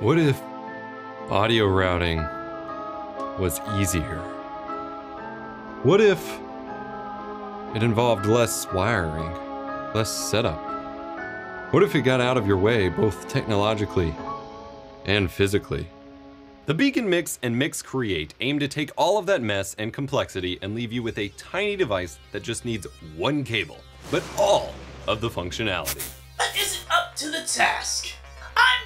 What if audio routing was easier? What if it involved less wiring, less setup? What if it got out of your way both technologically and physically? The BEACN Mix and Mix Create aim to take all of that mess and complexity and leave you with a tiny device that just needs one cable, but all of the functionality. But is it up to the task?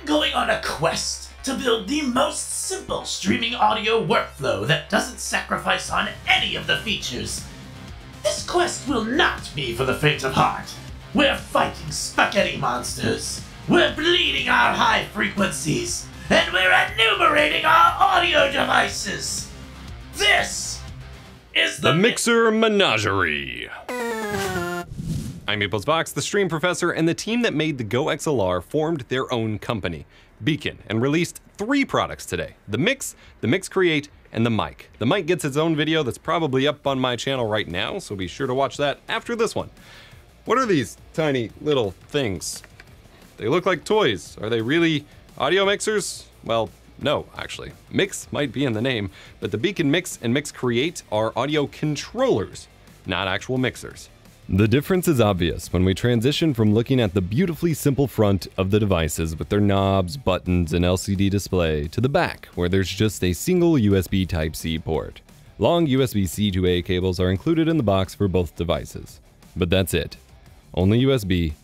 Going on a quest to build the most simple streaming audio workflow that doesn't sacrifice on any of the features. This quest will not be for the faint of heart. We're fighting spaghetti monsters. We're bleeding our high frequencies. And we're enumerating our audio devices. This is the, The Mixer Menagerie. I'm Vox, the stream professor, and the team that made the GoXLR formed their own company, BEACN, and released three products today the Mix, the Mix Create, and the mic. The mic gets its own video that's probably up on my channel right now, so be sure to watch that after this one. What are these tiny little things? They look like toys. Are they really audio mixers? Well, no, actually. Mix might be in the name, but the BEACN Mix and Mix Create are audio controllers, not actual mixers. The difference is obvious when we transition from looking at the beautifully simple front of the devices with their knobs, buttons, and LCD display to the back where there's just a single USB Type-C port. Long USB-C to A cables are included in the box for both devices. But that's it. Only USB,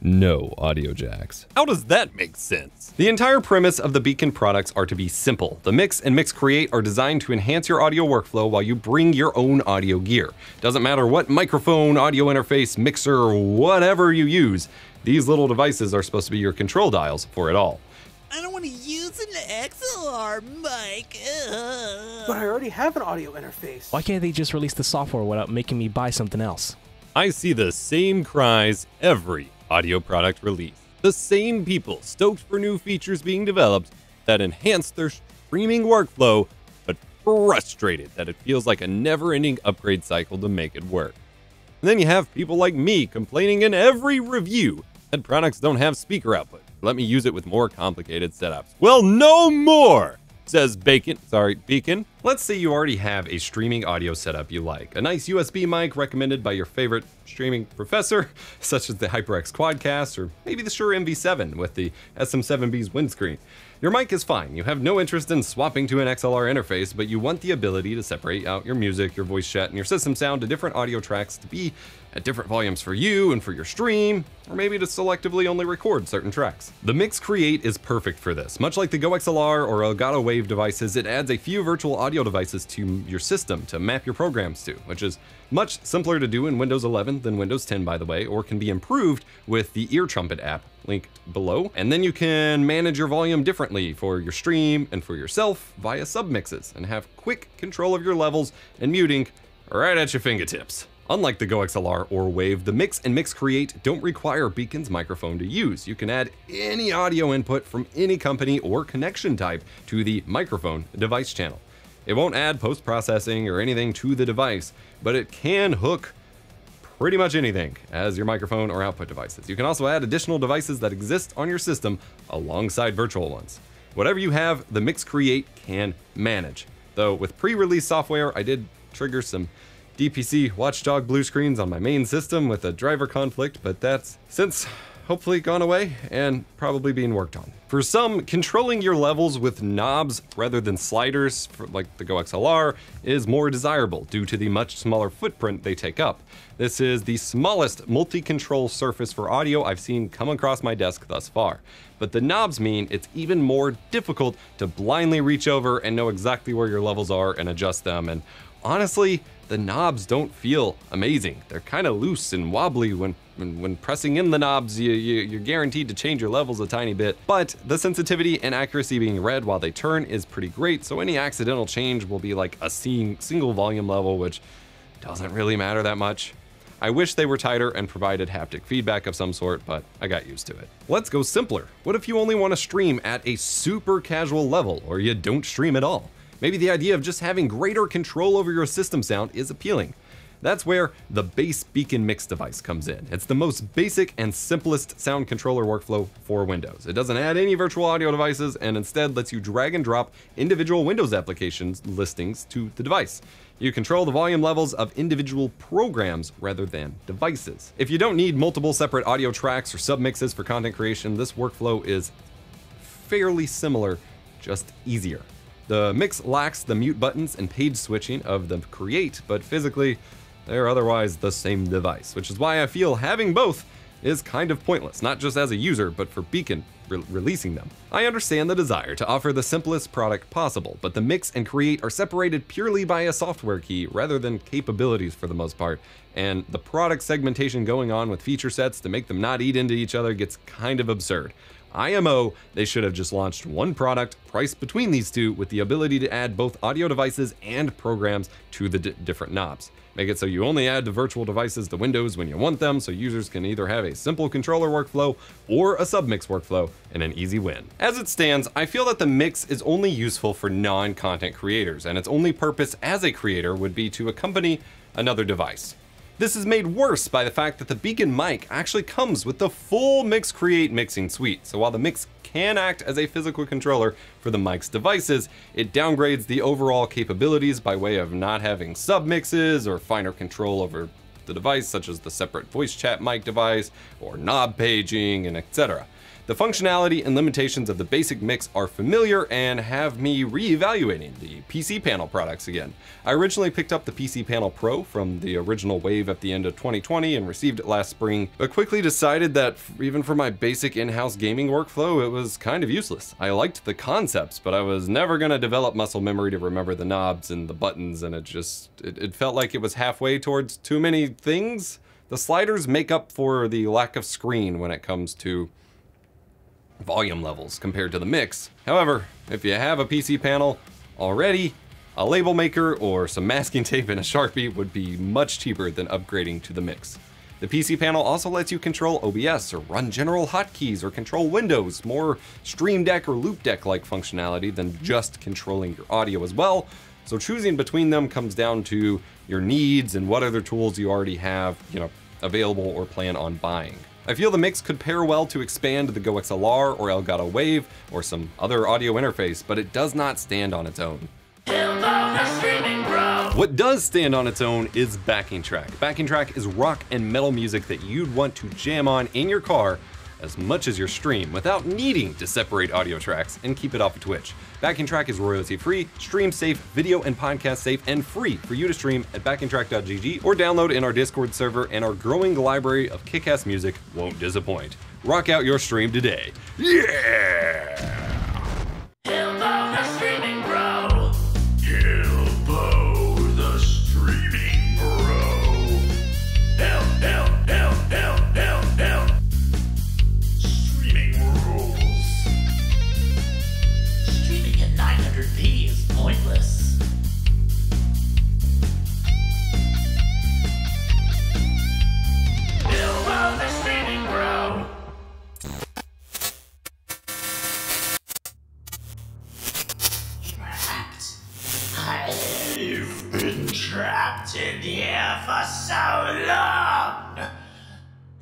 no audio jacks. How does that make sense? The entire premise of the BEACN products are to be simple. The Mix and Mix Create are designed to enhance your audio workflow while you bring your own audio gear. Doesn't matter what microphone, audio interface, mixer, whatever you use, these little devices are supposed to be your control dials for it all. I don't want to use an XLR mic. Ugh. But I already have an audio interface. Why can't they just release the software without making me buy something else? I see the same cries every audio product release. The same people stoked for new features being developed that enhance their streaming workflow, but frustrated that it feels like a never ending upgrade cycle to make it work. And then you have people like me complaining in every review that products don't have speaker output. Let me use it with more complicated setups. Well, no more! Says Bacon, sorry, BEACN. Let's say you already have a streaming audio setup you like. A nice USB mic recommended by your favorite streaming professor, such as the HyperX Quadcast or maybe the Shure MV7 with the SM7B's windscreen. Your mic is fine. You have no interest in swapping to an XLR interface, but you want the ability to separate out your music, your voice chat, and your system sound to different audio tracks to be at different volumes for you and for your stream, or maybe to selectively only record certain tracks. The Mix Create is perfect for this. Much like the GoXLR or Elgato Wave devices, it adds a few virtual audio devices to your system to map your programs to, which is much simpler to do in Windows 11 than Windows 10, by the way, or can be improved with the Ear Trumpet app linked below. And then you can manage your volume differently for your stream and for yourself via submixes and have quick control of your levels and muting right at your fingertips. Unlike the GoXLR or Wave, the Mix and Mix Create don't require BEACN's microphone to use. You can add any audio input from any company or connection type to the microphone device channel. It won't add post-processing or anything to the device, but it can hook pretty much anything as your microphone or output devices. You can also add additional devices that exist on your system alongside virtual ones. Whatever you have, the Mix Create can manage. Though with pre-release software, I did trigger some DPC Watchdog blue screens on my main system with a driver conflict, but that's since hopefully gone away and probably being worked on. For some, controlling your levels with knobs rather than sliders, like the GoXLR, is more desirable due to the much smaller footprint they take up. This is the smallest multi-control surface for audio I've seen come across my desk thus far. But the knobs mean it's even more difficult to blindly reach over and know exactly where your levels are and adjust them. And honestly, the knobs don't feel amazing. They're kind of loose and wobbly when, when, when pressing in the knobs, you, you, you're guaranteed to change your levels a tiny bit. But the sensitivity and accuracy being read while they turn is pretty great, so any accidental change will be like a single volume level, which doesn't really matter that much. I wish they were tighter and provided haptic feedback of some sort, but I got used to it. Let's go simpler. What if you only want to stream at a super casual level, or you don't stream at all? Maybe the idea of just having greater control over your system sound is appealing. That's where the base BEACN Mix device comes in. It's the most basic and simplest sound controller workflow for Windows. It doesn't add any virtual audio devices and instead lets you drag and drop individual Windows applications listings to the device. You control the volume levels of individual programs rather than devices. If you don't need multiple separate audio tracks or submixes for content creation, this workflow is fairly similar, just easier. The mix lacks the mute buttons and page switching of the Create, but physically, they're otherwise the same device, which is why I feel having both is kind of pointless, not just as a user, but for BEACN re releasing them. I understand the desire to offer the simplest product possible, but the Mix and Create are separated purely by a software key rather than capabilities for the most part, and the product segmentation going on with feature sets to make them not eat into each other gets kind of absurd. IMO, they should have just launched one product priced between these two with the ability to add both audio devices and programs to the different knobs. Make it so you only add the virtual devices to Windows when you want them, so users can either have a simple controller workflow or a submix workflow and an easy win. As it stands, I feel that the mix is only useful for non-content creators, and its only purpose as a creator would be to accompany another device. This is made worse by the fact that the BEACN mic actually comes with the full Mix Create mixing suite. So while the Mix can act as a physical controller for the mic's devices, it downgrades the overall capabilities by way of not having submixes or finer control over the device, such as the separate voice chat mic device or knob paging and etc. The functionality and limitations of the basic mix are familiar and have me re-evaluating the PCPanel products again. I originally picked up the PCPanel Pro from the original wave at the end of 2020 and received it last spring, but quickly decided that even for my basic in-house gaming workflow, it was kind of useless. I liked the concepts, but I was never gonna develop muscle memory to remember the knobs and the buttons, and it just, it, it felt like it was halfway towards too many things. The sliders make up for the lack of screen when it comes to volume levels compared to the mix. However, if you have a PCPanel already, a label maker or some masking tape and a Sharpie would be much cheaper than upgrading to the mix. The PCPanel also lets you control OBS or run general hotkeys or control windows, more Stream Deck or Loupedeck like functionality than mm-hmm. just controlling your audio as well. So choosing between them comes down to your needs and what other tools you already have, you know, available or plan on buying. I feel the mix could pair well to expand the GoXLR or Elgato Wave or some other audio interface, but it does not stand on its own. What does stand on its own is backing track. Backing track is rock and metal music that you'd want to jam on in your car as much as your stream without needing to separate audio tracks and keep it off of Twitch. Backing Track is royalty free, stream safe, video and podcast safe, and free for you to stream at backingtrack.gg or download in our Discord server, and our growing library of kick ass music won't disappoint. Rock out your stream today. Yeah! In here for so long.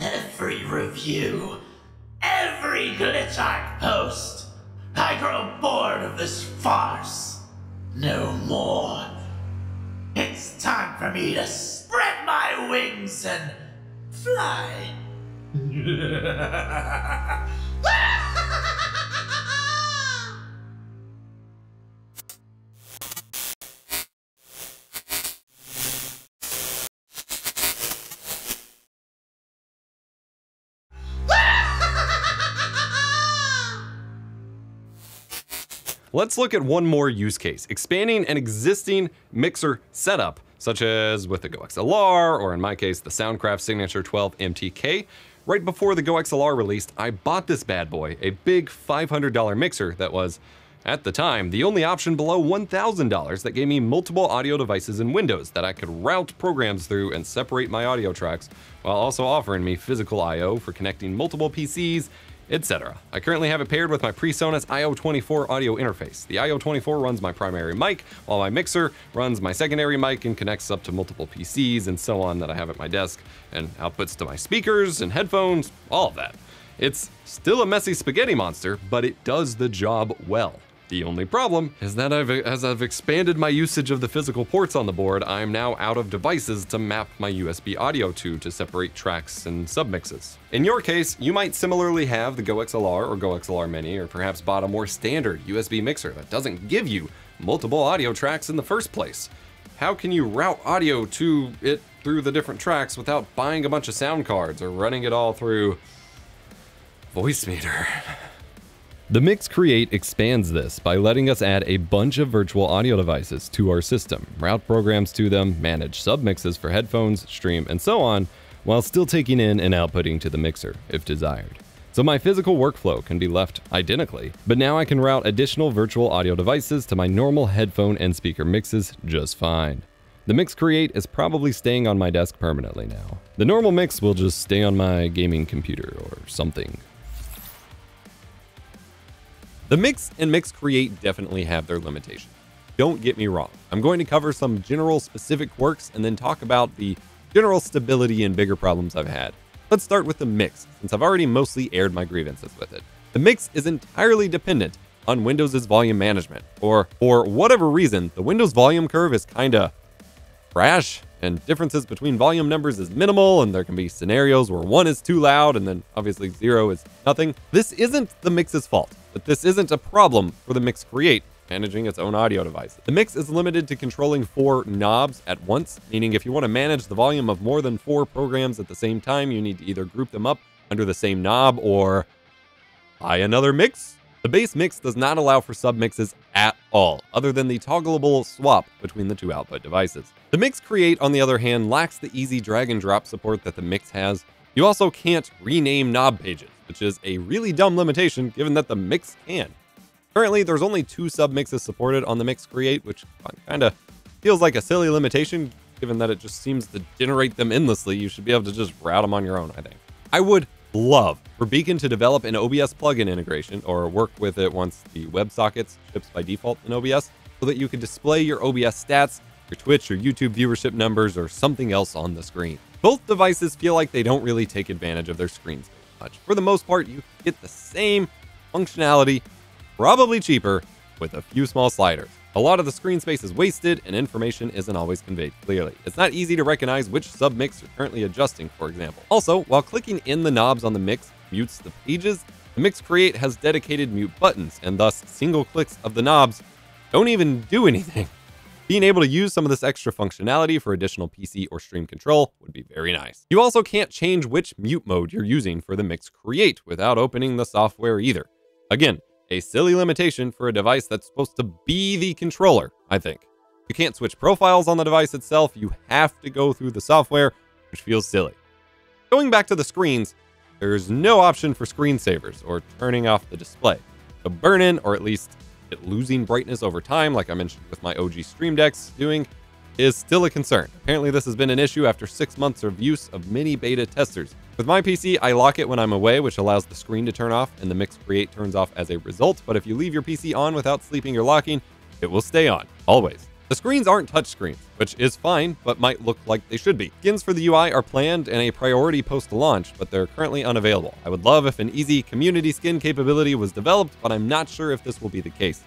Every review, every glitch I post, I grow bored of this farce. No more. It's time for me to spread my wings and fly. Let's look at one more use case, expanding an existing mixer setup, such as with the GoXLR, or in my case, the Soundcraft Signature 12 MTK. Right before the GoXLR released, I bought this bad boy, a big $500 mixer that was, at the time, the only option below $1,000 that gave me multiple audio devices in Windows that I could route programs through and separate my audio tracks, while also offering me physical I.O. for connecting multiple PCs etc. I currently have it paired with my PreSonus IO24 audio interface. The IO24 runs my primary mic, while my mixer runs my secondary mic and connects up to multiple PCs and so on that I have at my desk, and outputs to my speakers and headphones, all of that. It's still a messy spaghetti monster, but it does the job well. The only problem is that I've, as I've expanded my usage of the physical ports on the board, I'm now out of devices to map my USB audio to to separate tracks and submixes. In your case, you might similarly have the GoXLR or GoXLR Mini, or perhaps bought a more standard USB mixer that doesn't give you multiple audio tracks in the first place. How can you route audio to it through the different tracks without buying a bunch of sound cards or running it all through Voicemeeter? The Mix Create expands this by letting us add a bunch of virtual audio devices to our system, route programs to them, manage submixes for headphones, stream, and so on, while still taking in and outputting to the mixer, if desired. So my physical workflow can be left identically, but now I can route additional virtual audio devices to my normal headphone and speaker mixes just fine. The Mix Create is probably staying on my desk permanently now. The normal mix will just stay on my gaming computer or something. The Mix and Mix Create definitely have their limitations. Don't get me wrong. I'm going to cover some general specific quirks and then talk about the general stability and bigger problems I've had. Let's start with the Mix, since I've already mostly aired my grievances with it. The Mix is entirely dependent on Windows' volume management, or for whatever reason, the Windows volume curve is kinda crash, and differences between volume numbers is minimal, and there can be scenarios where one is too loud and then obviously zero is nothing. This isn't the Mix's fault but this isn't a problem for the Mix Create, managing its own audio devices. The Mix is limited to controlling four knobs at once, meaning if you want to manage the volume of more than four programs at the same time, you need to either group them up under the same knob or buy another mix. The base mix does not allow for submixes at all, other than the toggleable swap between the two output devices. The Mix Create, on the other hand, lacks the easy drag and drop support that the Mix has. You also can't rename knob pages which is a really dumb limitation given that the Mix can. Currently, there's only two submixes supported on the Mix Create, which kind of feels like a silly limitation given that it just seems to generate them endlessly. You should be able to just route them on your own, I think. I would love for BEACN to develop an OBS plugin integration or work with it once the WebSockets ships by default in OBS so that you can display your OBS stats, your Twitch or YouTube viewership numbers, or something else on the screen. Both devices feel like they don't really take advantage of their screens much. For the most part, you get the same functionality, probably cheaper, with a few small sliders. A lot of the screen space is wasted and information isn't always conveyed clearly. It's not easy to recognize which submix you're currently adjusting, for example. Also, while clicking in the knobs on the mix mutes the pages, the Mix Create has dedicated mute buttons, and thus single clicks of the knobs don't even do anything. Being able to use some of this extra functionality for additional PC or stream control would be very nice. You also can't change which mute mode you're using for the Mix Create without opening the software either. Again, a silly limitation for a device that's supposed to be the controller, I think. You can't switch profiles on the device itself, you have to go through the software, which feels silly. Going back to the screens, there's no option for screensavers or turning off the display. The burn-in, or at least it losing brightness over time, like I mentioned with my OG Stream Decks doing, is still a concern. Apparently, this has been an issue after six months of use of many beta testers. With my PC, I lock it when I'm away, which allows the screen to turn off, and the Mix Create turns off as a result. But if you leave your PC on without sleeping or locking, it will stay on, always. The screens aren't touchscreens, which is fine, but might look like they should be. Skins for the UI are planned and a priority post-launch, but they're currently unavailable. I would love if an easy community skin capability was developed, but I'm not sure if this will be the case.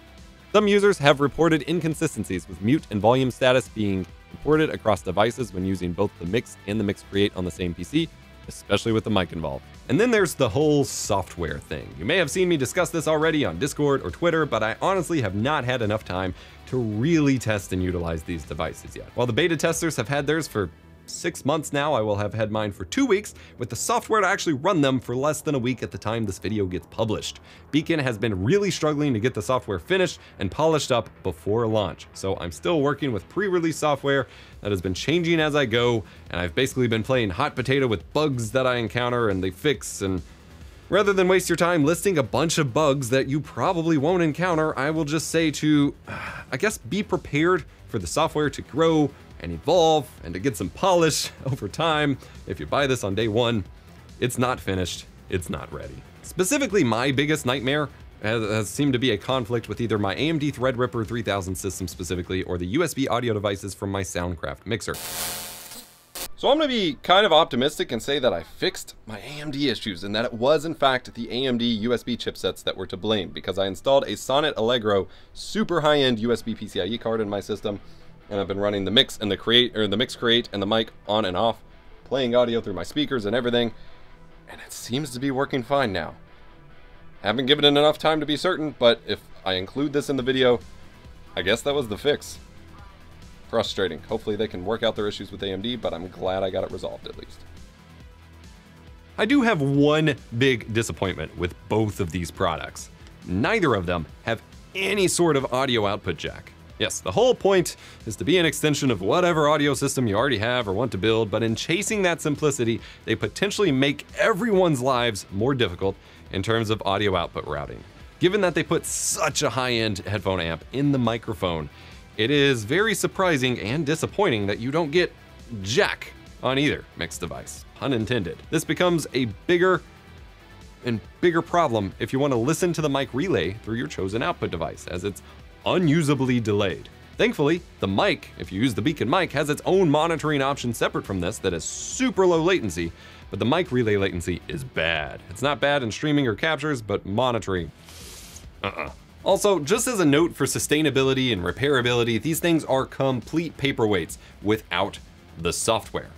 Some users have reported inconsistencies with mute and volume status being reported across devices when using both the Mix and the Mix Create on the same PC, especially with the mic involved. And then there's the whole software thing. You may have seen me discuss this already on Discord or Twitter, but I honestly have not had enough time to really test and utilize these devices yet. While the beta testers have had theirs for six months now. I will have had mine for two weeks with the software to actually run them for less than a week at the time this video gets published. BEACN has been really struggling to get the software finished and polished up before launch. So I'm still working with pre-release software that has been changing as I go. And I've basically been playing hot potato with bugs that I encounter and they fix and Rather than waste your time listing a bunch of bugs that you probably won't encounter, I will just say to, I guess, be prepared for the software to grow and evolve and to get some polish over time. If you buy this on day one, it's not finished, it's not ready. Specifically, my biggest nightmare has, has seemed to be a conflict with either my AMD Threadripper 3000 system specifically or the USB audio devices from my Soundcraft mixer. So I'm going to be kind of optimistic and say that I fixed my AMD issues and that it was in fact the AMD USB chipsets that were to blame because I installed a Sonnet Allegro super high-end USB PCIe card in my system and I've been running the mix and the create or the mix create and the mic on and off, playing audio through my speakers and everything, and it seems to be working fine now. Haven't given it enough time to be certain, but if I include this in the video, I guess that was the fix. Frustrating. Hopefully they can work out their issues with AMD, but I'm glad I got it resolved at least. I do have one big disappointment with both of these products. Neither of them have any sort of audio output jack. Yes, the whole point is to be an extension of whatever audio system you already have or want to build, but in chasing that simplicity, they potentially make everyone's lives more difficult in terms of audio output routing. Given that they put such a high-end headphone amp in the microphone, it is very surprising and disappointing that you don't get jack on either mixed device, pun intended. This becomes a bigger and bigger problem if you want to listen to the mic relay through your chosen output device, as it's unusably delayed. Thankfully, the mic, if you use the BEACN mic, has its own monitoring option separate from this that is super low latency, but the mic relay latency is bad. It's not bad in streaming or captures, but monitoring, uh-uh. Also, just as a note for sustainability and repairability, these things are complete paperweights without the software.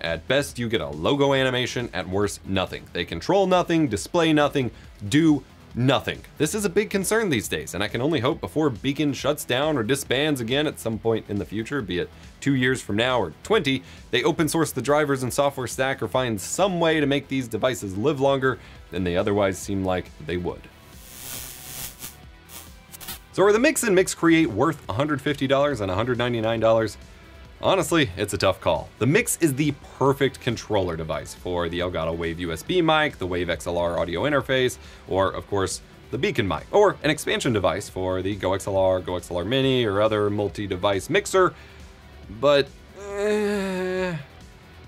At best, you get a logo animation, at worst, nothing. They control nothing, display nothing, do nothing. This is a big concern these days, and I can only hope before BEACN shuts down or disbands again at some point in the future, be it two years from now or 20, they open source the drivers and software stack or find some way to make these devices live longer than they otherwise seem like they would. So are the Mix and Mix Create worth $150 and $199? Honestly, it's a tough call. The Mix is the perfect controller device for the Elgato Wave USB mic, the Wave XLR audio interface, or of course, the BEACN mic, or an expansion device for the GoXLR, Go XLR Mini, or other multi-device mixer, but eh,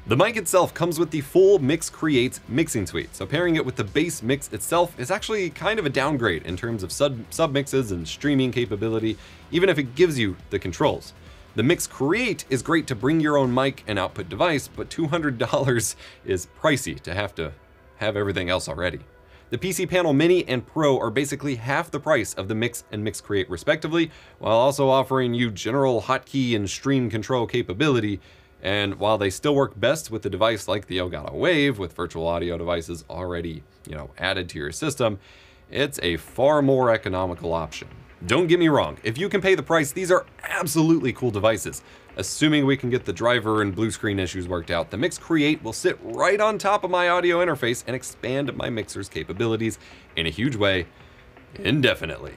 the mic itself comes with the full Mix Create mixing suite, so pairing it with the base mix itself is actually kind of a downgrade in terms of sub, sub mixes and streaming capability, even if it gives you the controls. The Mix Create is great to bring your own mic and output device, but $200 is pricey to have to have everything else already. The PCPanel Mini and Pro are basically half the price of the Mix and Mix Create respectively, while also offering you general hotkey and stream control capability, and while they still work best with a device like the Elgato Wave with virtual audio devices already, you know, added to your system, it's a far more economical option. Don't get me wrong, if you can pay the price, these are absolutely cool devices. Assuming we can get the driver and blue screen issues worked out, the Mix Create will sit right on top of my audio interface and expand my mixer's capabilities in a huge way, indefinitely.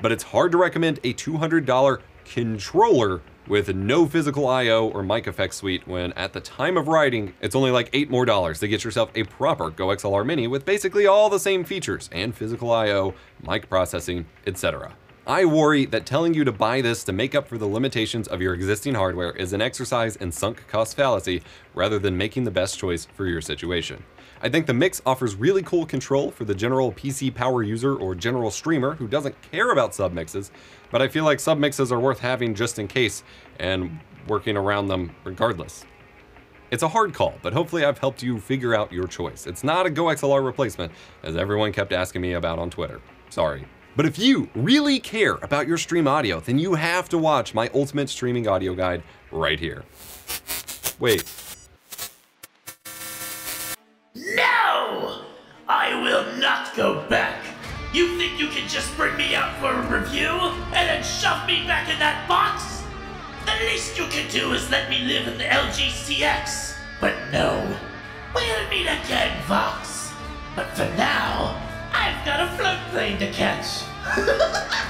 But it's hard to recommend a $200 controller with no physical I.O. or mic effect suite when at the time of writing, it's only like eight more dollars to get yourself a proper GoXLR Mini with basically all the same features and physical I.O., mic processing, etc. I worry that telling you to buy this to make up for the limitations of your existing hardware is an exercise in sunk cost fallacy rather than making the best choice for your situation. I think the Mix offers really cool control for the general PC power user or general streamer who doesn't care about submixes, but I feel like submixes are worth having just in case and working around them regardless. It's a hard call, but hopefully I've helped you figure out your choice. It's not a GoXLR replacement, as everyone kept asking me about on Twitter. Sorry. But if you really care about your stream audio, then you have to watch my ultimate streaming audio guide right here. Wait. No! I will not go back. You think you can just bring me out for a review and then shove me back in that box? The least you can do is let me live in the LGCX. But no. We'll meet again, Vox. But for now, I've got a float plane to catch. ハハハハ!